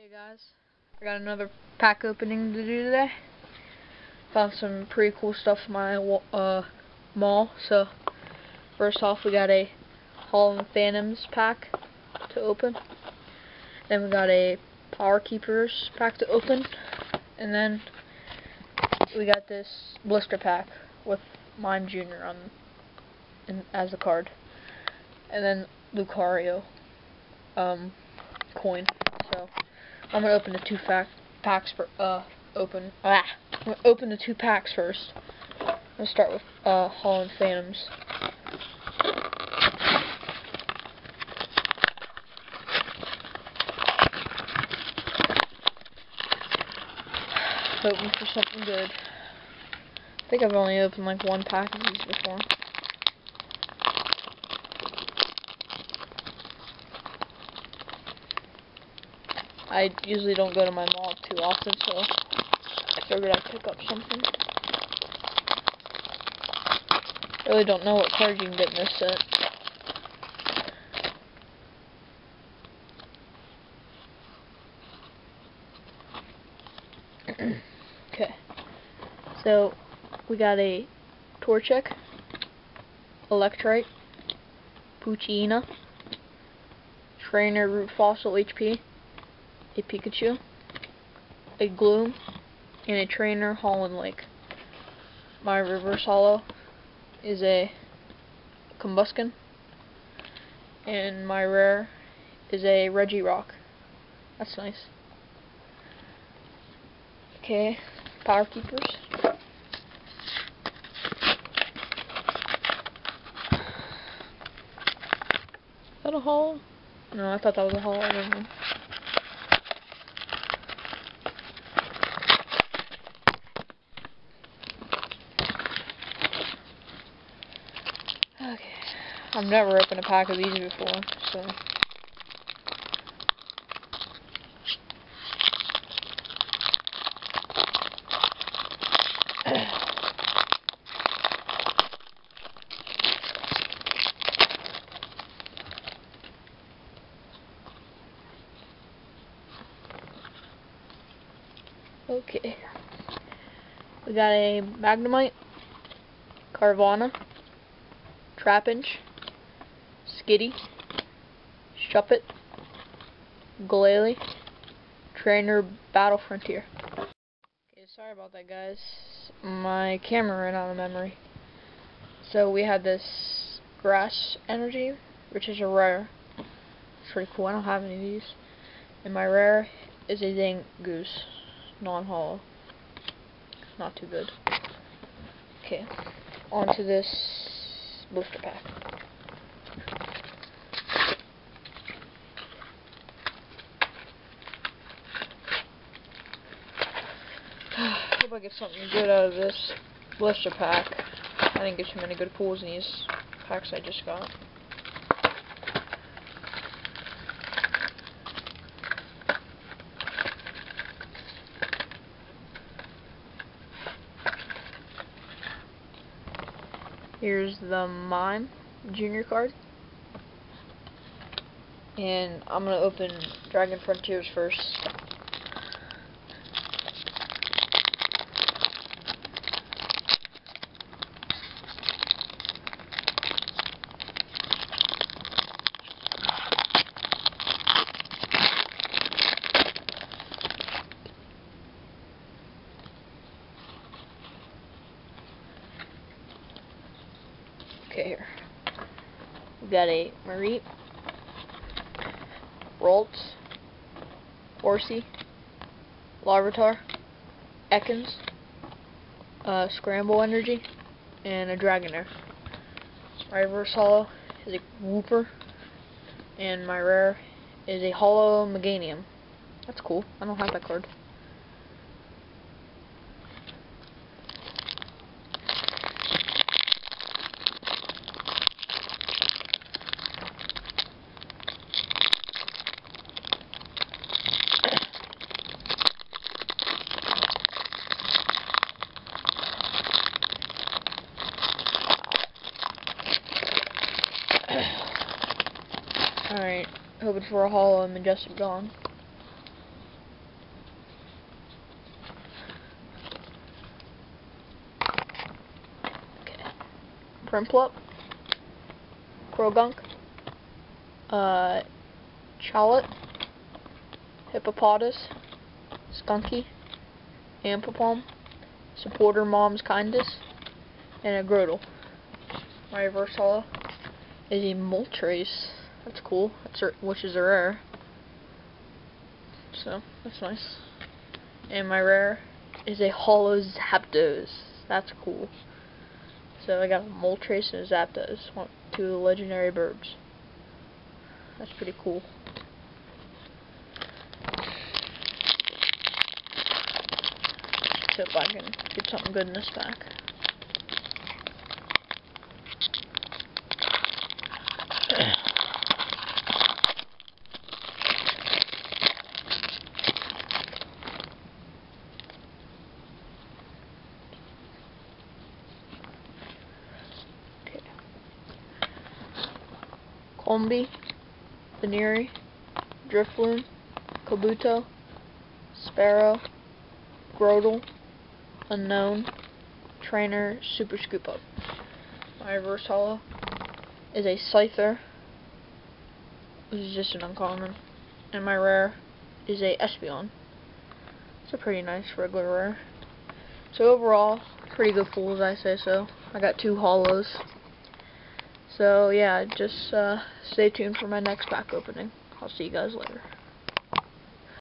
Hey guys, I got another pack opening to do today. Found some pretty cool stuff in my uh, mall. So first off, we got a Holon Phantoms pack to open. Then we got a Power Keepers pack to open, and then we got this blister pack with Mime Jr. on in, as a card, and then Lucario um, coin. I'm gonna open the two packs for uh open ah I'm gonna open the two packs first. I'm gonna start with uh Holon Phantoms. Hoping for something good. I think I've only opened like one pack of these before. I usually don't go to my mall too often, so I figured I'd pick up something. Really don't know what cards you can get in this set. okay. So, we got a Torchic, Electrike, Poochyena, Trainer Root Fossil HP, a Pikachu, a Gloom, and a Trainer Holon Lake. My reverse holo is a Combusken, and my rare is a Regirock. That's nice. Okay, Power Keepers. Is that a holo? No, I thought that was a holo. I don't know. Okay. I've never opened a pack of these before, so... okay. We got a Magnemite, Carvanha, Trapinch, Skitty, Shuppet, Glalie, Trainer Battle Frontier. Okay, sorry about that guys. My camera ran out of memory. So we had this Grass Energy, which is a rare. It's pretty cool. I don't have any of these. And my rare is a Zangoose, non-holo. Not too good. Okay, on to this booster pack. Hope I get something good out of this blister pack. I didn't get too many good pulls in these packs I just got. Here's the Mime Junior card. And I'm going to open Dragon Frontiers first. Okay, here. We've got a Mareep, Ralts, Orsi, Larvitar, Ekans, uh, Scramble Energy, and a Dragonair. My reverse holo is a Wooper, and my rare is a Holo Meganium. That's cool. I don't have that card. hoping for a holo and Majestic Dawn. Okay. Piplup. Croagunk. Uh, Chatot. Hippopotas. Stunky. Ambipom. Supporter Mom's Kindness. And a Grotle. My reverse holo is a Moltres. That's cool. That's which is a rare. So, that's nice. And my rare is a Holo Zapdos. That's cool. So I got a Moltres and a Zapdos. Two legendary birds. That's pretty cool. See if I can get something good in this pack. Combee, Veneri, Drifloon, Kabuto, Spearow, Grotle, Unown, Trainer, Super Scoop Up. My reverse holo is a Scyther. This is just an uncommon. And my rare is a Espeon. It's a pretty nice regular rare. So overall, pretty good pulls, I say so. I got two holos. So yeah, just uh, stay tuned for my next pack opening. I'll see you guys later.